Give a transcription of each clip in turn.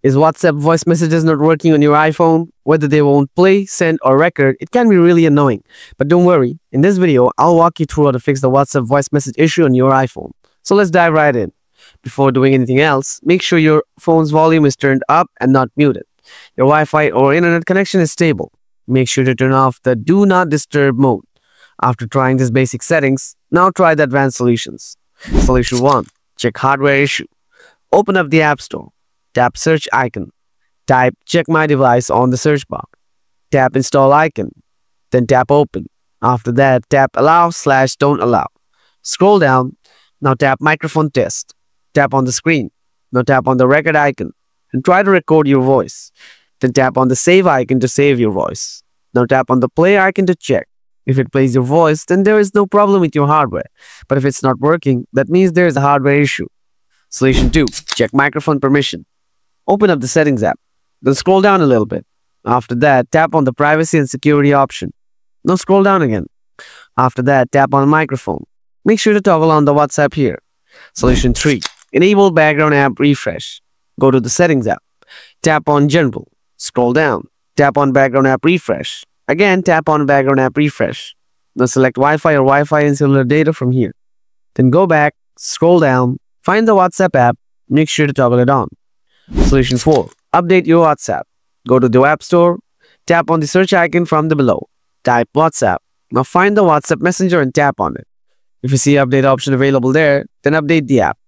Is WhatsApp voice messages not working on your iPhone? Whether they won't play, send, or record, it can be really annoying. But don't worry, in this video, I'll walk you through how to fix the WhatsApp voice message issue on your iPhone. So let's dive right in. Before doing anything else, make sure your phone's volume is turned up and not muted. Your Wi-Fi or internet connection is stable. Make sure to turn off the Do Not Disturb mode. After trying these basic settings, now try the advanced solutions. Solution 1. Check hardware issue. Open up the App Store. Tap search icon. Type check my device on the search bar. Tap install icon. Then tap open. After that, tap allow slash don't allow. Scroll down. Now tap microphone test. Tap on the screen. Now tap on the record icon and try to record your voice. Then tap on the save icon to save your voice. Now tap on the play icon to check. If it plays your voice, then there is no problem with your hardware. But if it's not working, that means there is a hardware issue. Solution 2. Check microphone permission. Open up the Settings app. Then scroll down a little bit. After that, tap on the Privacy and Security option. Now scroll down again. After that, tap on Microphone. Make sure to toggle on the WhatsApp here. Solution 3. Enable Background App Refresh. Go to the Settings app. Tap on General. Scroll down. Tap on Background App Refresh. Again, tap on Background App Refresh. Now select Wi-Fi or Wi-Fi and cellular data from here. Then go back, scroll down, find the WhatsApp app, make sure to toggle it on. Solution 4. Update your WhatsApp. Go to the App Store, tap on the search icon from the below. Type WhatsApp. Now find the WhatsApp Messenger and tap on it. If you see update option available there, then update the app.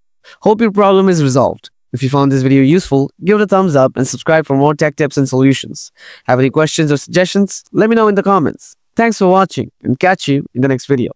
Hope your problem is resolved. If you found this video useful, give it a thumbs up and subscribe for more tech tips and solutions. Have any questions or suggestions? Let me know in the comments. Thanks for watching and catch you in the next video.